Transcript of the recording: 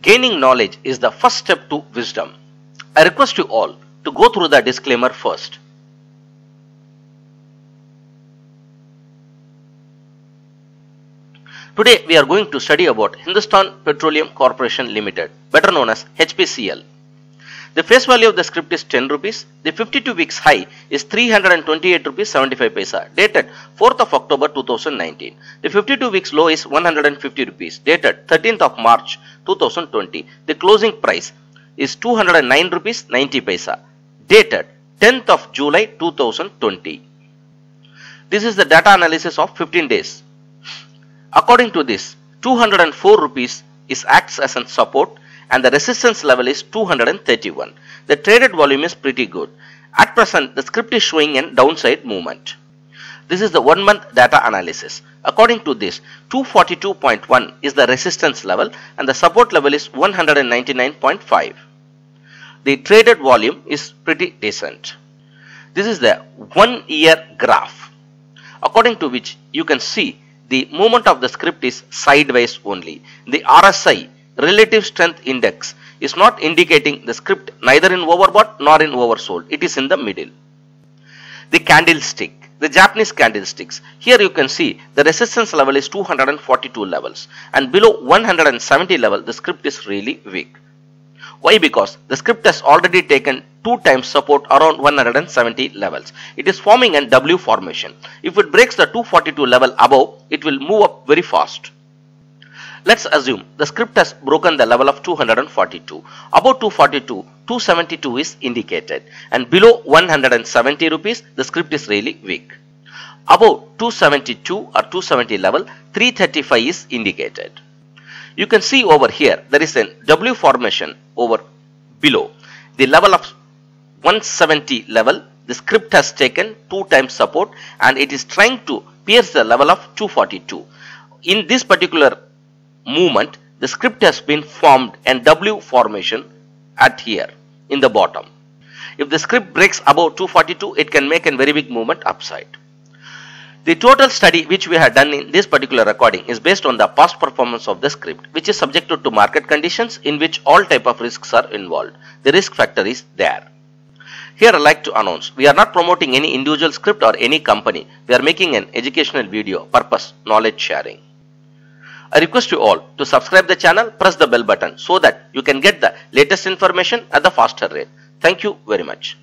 Gaining knowledge is the first step to wisdom. I request you all to go through the disclaimer first. Today we are going to study about Hindustan Petroleum Corporation Limited, better known as HPCL. The face value of the script is 10 rupees. The 52 weeks high is 328 rupees 75 paisa dated 4th of October 2019. The 52 weeks low is 150 rupees dated 13th of March 2020. The closing price is 209 rupees 90 paisa dated 10th of July 2020. This is the data analysis of 15 days. According to this, 204 rupees is acts as a support and the resistance level is 231. The traded volume is pretty good. At present, the script is showing a downside movement. This is the one month data analysis. According to this, 242.1 is the resistance level and the support level is 199.5. The traded volume is pretty decent. This is the one year graph. According to which you can see the movement of the script is sideways only. The RSI relative strength index is not indicating the script neither in overbought nor in oversold. It is in the middle. The candlestick, the Japanese candlesticks. Here you can see the resistance level is 242 levels and below 170 level the script is really weak. Why? Because the script has already taken two times support around 170 levels. It is forming a W formation. If it breaks the 242 level above, it will move up very fast. Let's assume the script has broken the level of 242. Above 242, 272 is indicated and below 170 rupees the script is really weak. Above 272 or 270 level 335 is indicated. You can see over here there is a W formation over below the level of 170 level the script has taken two times support and it is trying to pierce the level of 242. In this particular movement the script has been formed and W formation at here in the bottom. If the script breaks above 242 it can make a very big movement upside. The total study which we have done in this particular recording is based on the past performance of the script which is subjected to market conditions in which all type of risks are involved. The risk factor is there. Here I like to announce, we are not promoting any individual script or any company. We are making an educational video, purpose, knowledge sharing. I request you all to subscribe the channel, press the bell button so that you can get the latest information at the faster rate. Thank you very much.